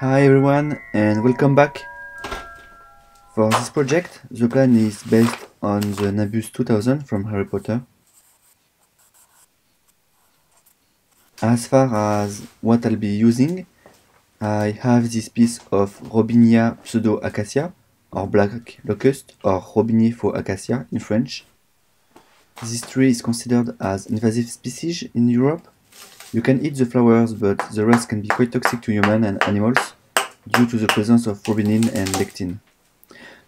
Hi everyone and welcome back. For this project, the plan is based on the Nimbus 2000 from Harry Potter. As far as what I'll be using, I have this piece of Robinia pseudo-acacia, or black locust, or Robinier faux acacia in French. This tree is considered as invasive species in Europe. You can eat the flowers, but the rest can be quite toxic to humans and animals due to the presence of robinin and lectin.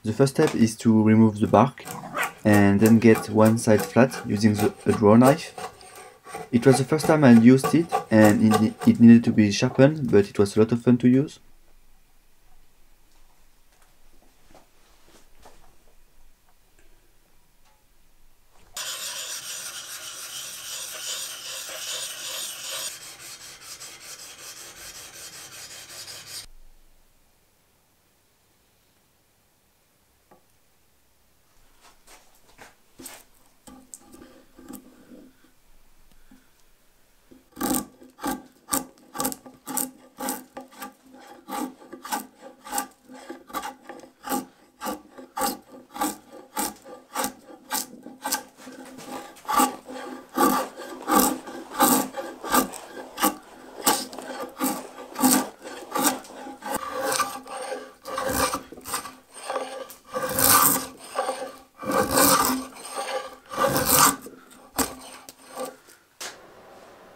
The first step is to remove the bark and then get one side flat using the, a draw knife. It was the first time I used it and it, it needed to be sharpened, but it was a lot of fun to use.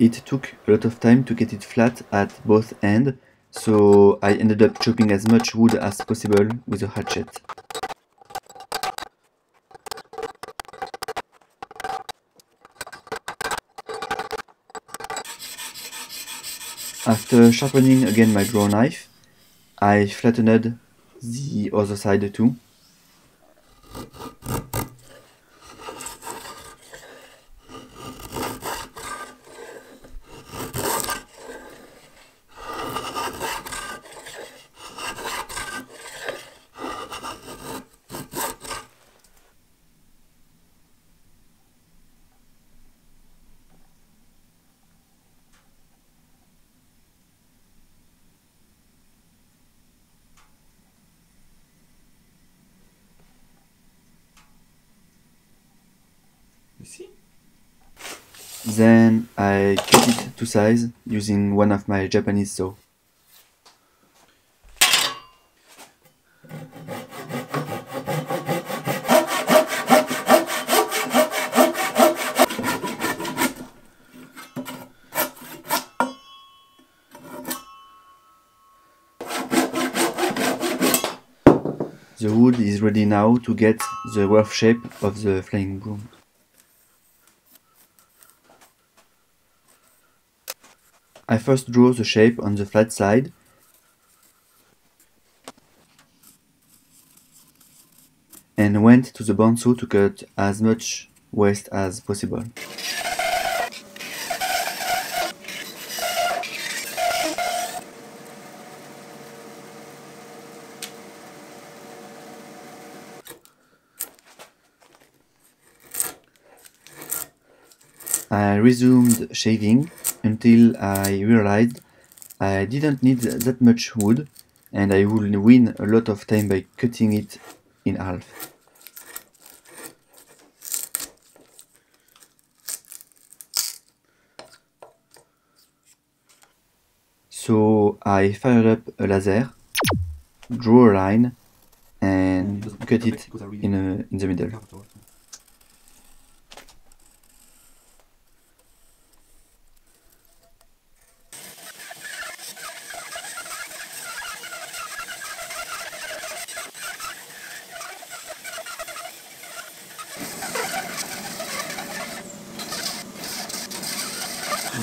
It took a lot of time to get it flat at both ends, so I ended up chopping as much wood as possible with a hatchet. After sharpening again my draw knife, I flattened the other side too. You see? Then I cut it to size using one of my Japanese saw. The wood is ready now to get the rough shape of the flying broom. I first draw the shape on the flat side and went to the bandsaw to cut as much waste as possible. I resumed shaving until I realized I didn't need that much wood and I would win a lot of time by cutting it in half. So I fired up a laser, drew a line and cut it in, a, in the middle.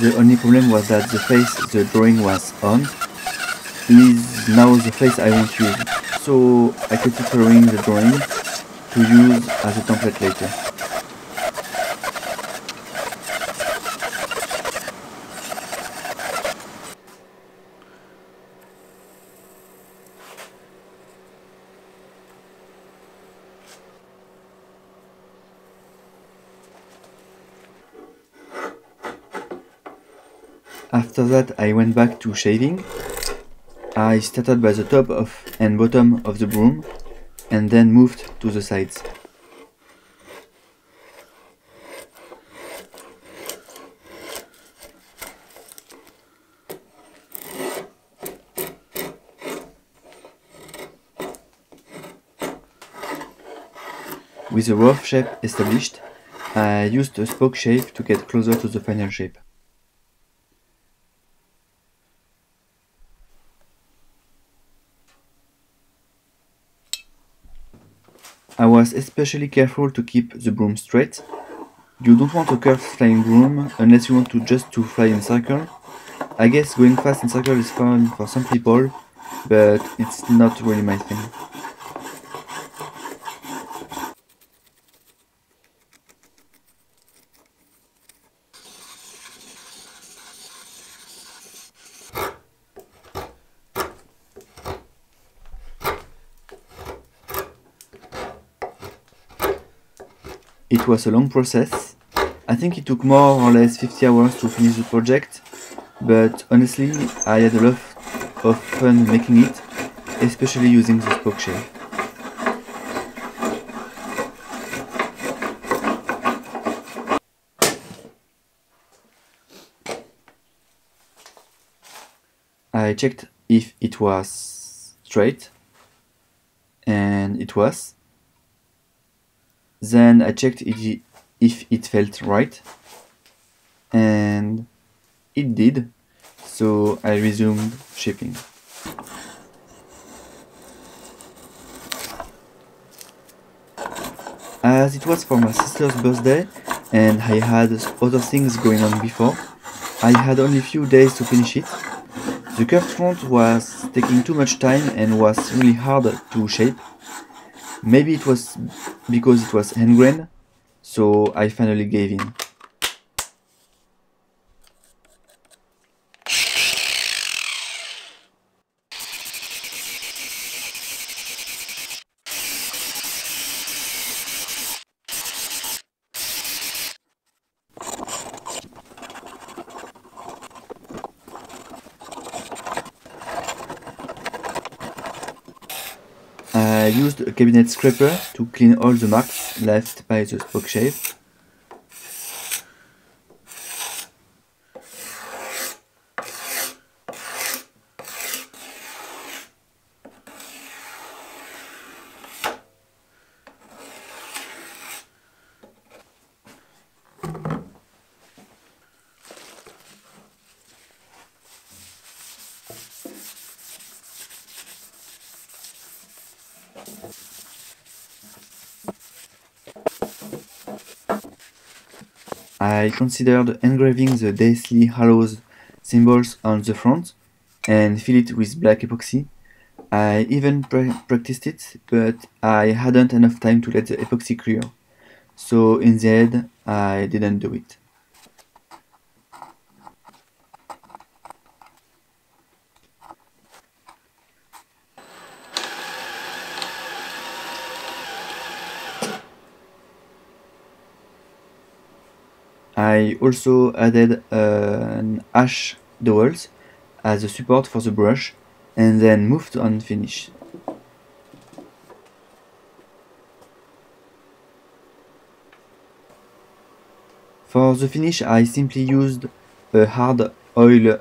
The only problem was that the face the drawing was on is now the face I won't use. So I kept preparing the drawing to use as a template later. After that I went back to shaving I started by the top of and bottom of the broom and then moved to the sides. With a rough shape established, I used a spokeshave to get closer to the final shape. I especially careful to keep the broom straight. You don't want a curved flying broom unless you want to just to fly in circle. I guess going fast in circle is fun for some people, but it's not really my thing. It was a long process. I think it took more or less 50 hours to finish the project, but honestly, I had a lot of fun making it, especially using the spokeshave. I checked if it was straight, and it was. Then I checked it, if it felt right, and it did, so I resumed shipping. As it was for my sister's birthday and I had other things going on before, I had only few days to finish it. The curved front was taking too much time and was really hard to shape. Maybe it was because it was hand grain, so I finally gave in. I used a cabinet scraper to clean all the marks left by the spokeshave. I considered engraving the Deathly Hallows symbols on the front and fill it with black epoxy. I even pra practiced it, but I hadn't enough time to let the epoxy cure. So in the end, I didn't do it. I also added uh, an ash dowels as a support for the brush and then moved on finish. For the finish I simply used a hard oil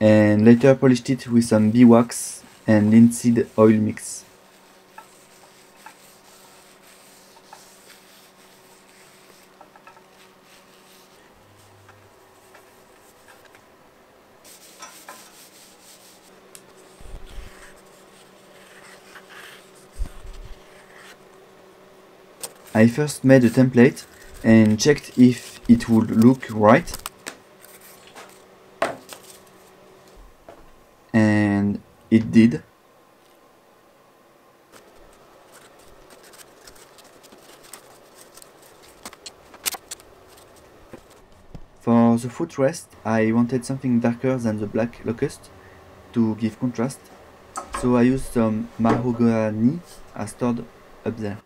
and later polished it with some beeswax and linseed oil mix. I first made a template and checked if it would look right. And it did. For the footrest, I wanted something darker than the black locust to give contrast, so I used some mahogany as stored up there.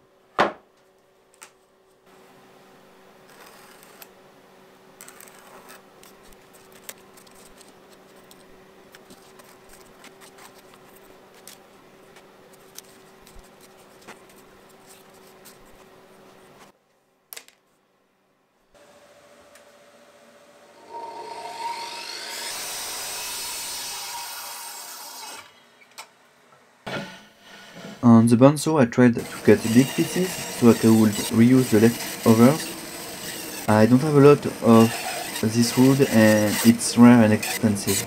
On the bandsaw I tried to cut big pieces so that I would reuse the leftovers. I don't have a lot of this wood and it's rare and expensive.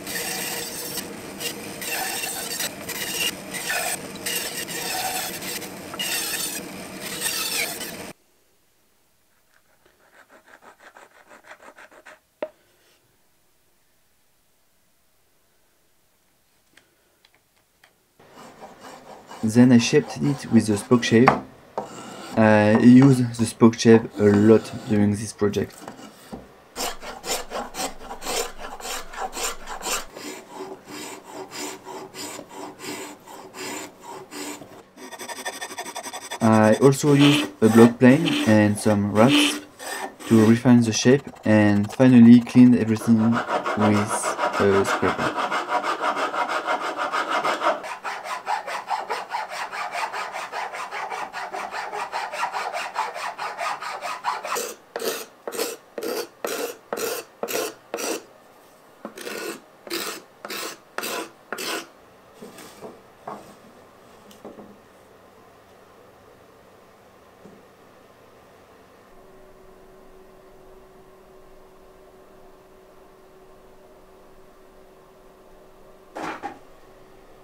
Then I shaped it with the spoke spokeshave. I use the spoke spokeshave a lot during this project. I also used a block plane and some rasp to refine the shape and finally cleaned everything with a scraper.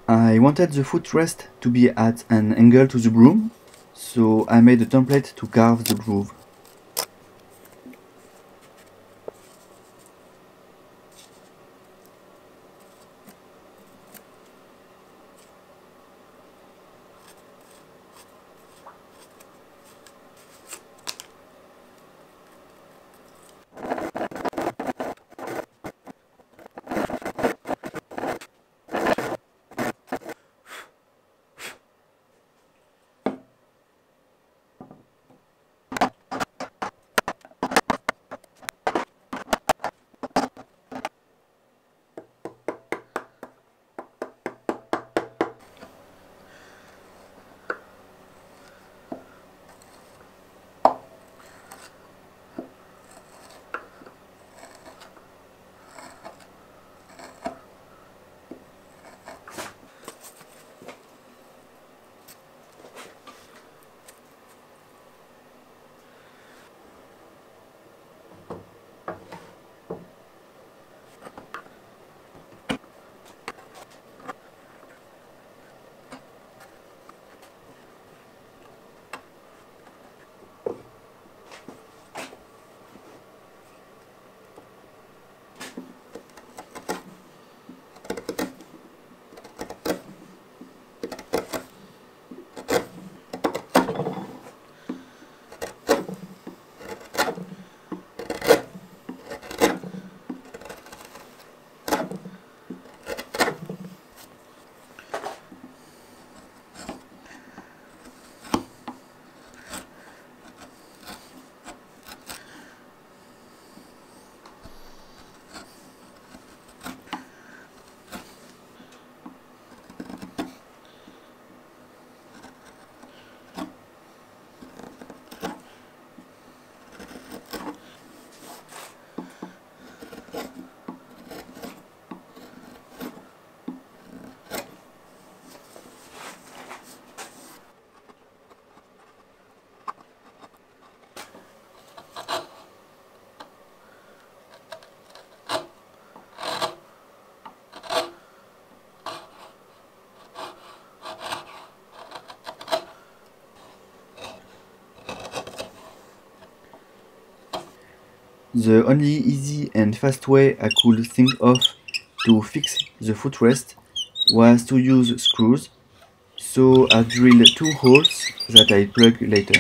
I wanted the footrest to be at an angle to the broom, so I made a template to carve the groove. The only easy and fast way I could think of to fix the footrest was to use screws, so I drilled two holes that I plug later.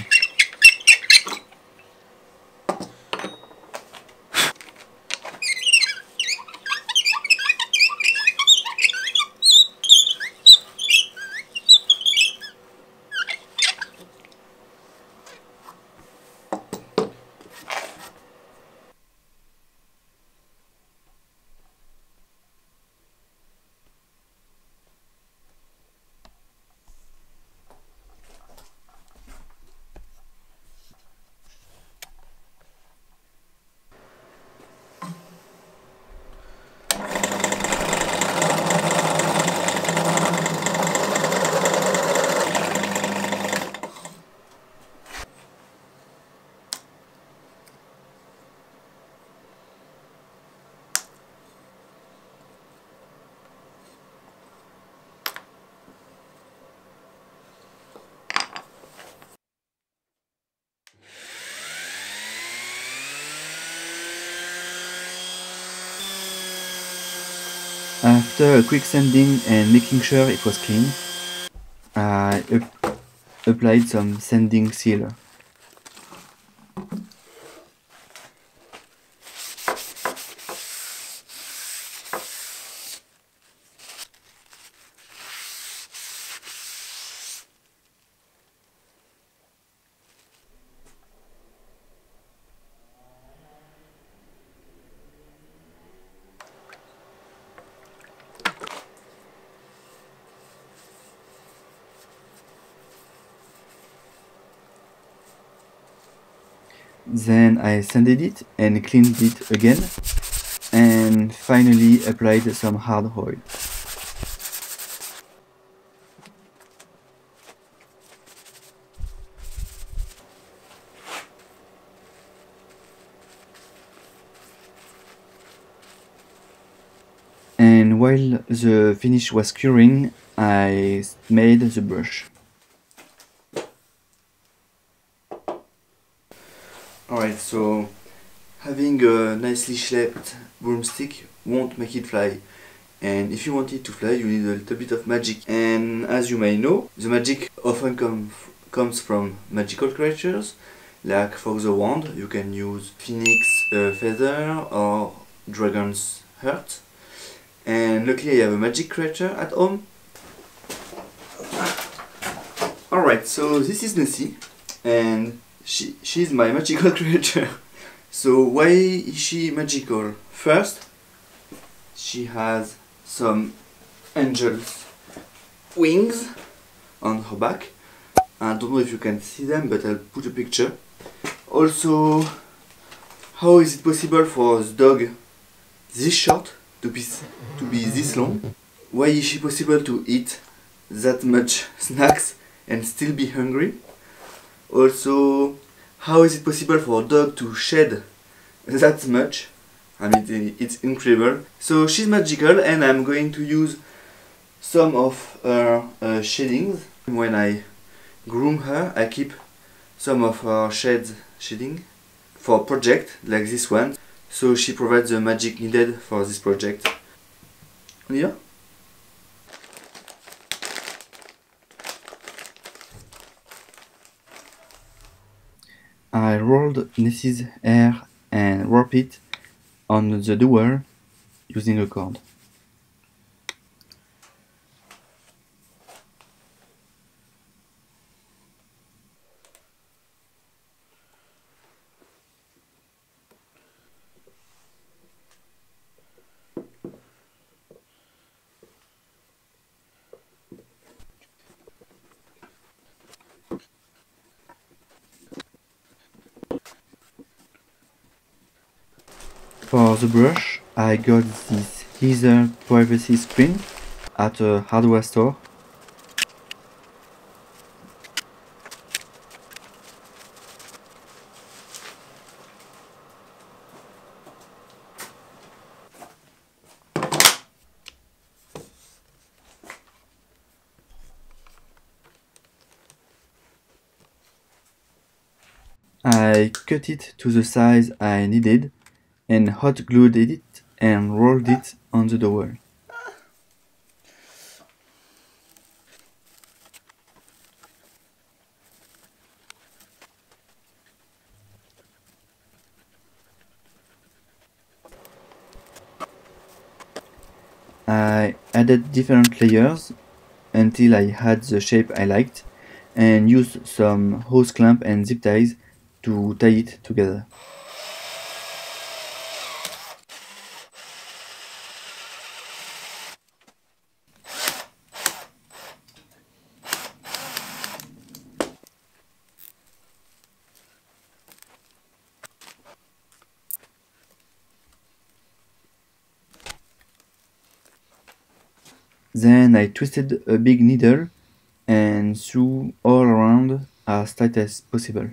After a quick sanding and making sure it was clean, I applied some sanding sealer. Then I sanded it and cleaned it again and finally applied some hard oil. And while the finish was curing, I made the brush. Alright, so having a nicely shaped broomstick won't make it fly. And if you want it to fly, you need a little bit of magic. And as you may know, the magic often com comes from magical creatures. Like for the wand, you can use phoenix uh, feather or dragon's heart. And luckily I have a magic creature at home. Alright, so this is Nessie. And she she's my magical creature. so why is she magical? First, she has some angel's wings on her back. I don't know if you can see them, but I'll put a picture. Also, how is it possible for the dog this short to be to be this long? Why is she possible to eat that much snacks and still be hungry? Also, how is it possible for a dog to shed that much? I mean, it's incredible. So she's magical and I'm going to use some of her uh, shadings. When I groom her, I keep some of her shades shading for project like this one. So she provides the magic needed for this project. Yeah? I rolled Nessie's hair and wrapped it on the door using a cord. For the brush, I got this Heather privacy screen at a hardware store. I cut it to the size I needed and hot glued it and rolled it on the door. I added different layers until I had the shape I liked and used some hose clamp and zip ties to tie it together. Then I twisted a big needle and sew all around as tight as possible.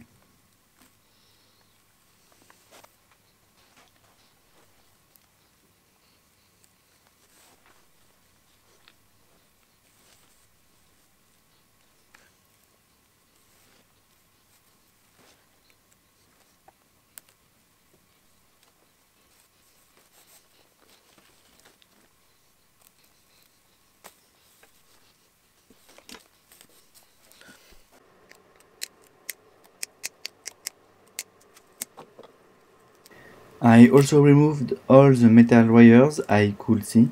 I also removed all the metal wires I could see.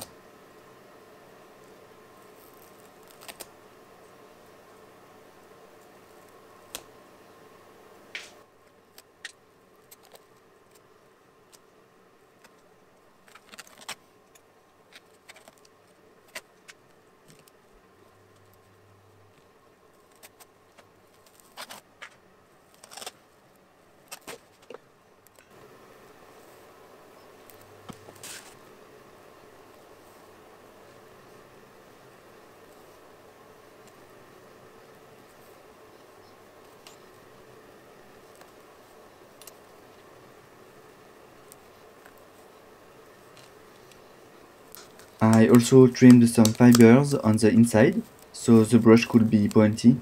I also trimmed some fibers on the inside, so the brush could be pointy.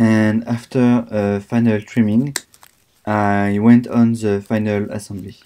And after a final trimming, I went on the final assembly.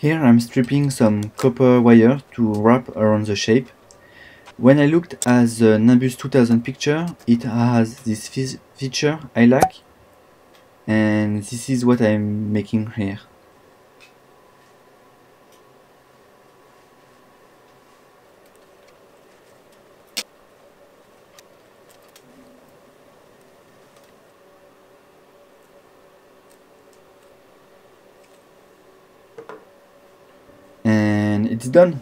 Here I'm stripping some copper wire to wrap around the shape. When I looked at the Nimbus 2000 picture, it has this feature I like and this is what I'm making here. and it's done.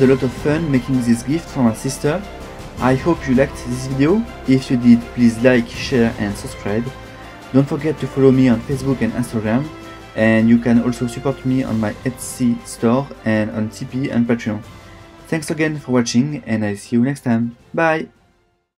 Had a lot of fun making this gift for my sister. I hope you liked this video. If you did, please like, share and subscribe. Don't forget to follow me on Facebook and Instagram. And you can also support me on my Etsy store and on Tipeee and Patreon. Thanks again for watching and I see you next time. Bye!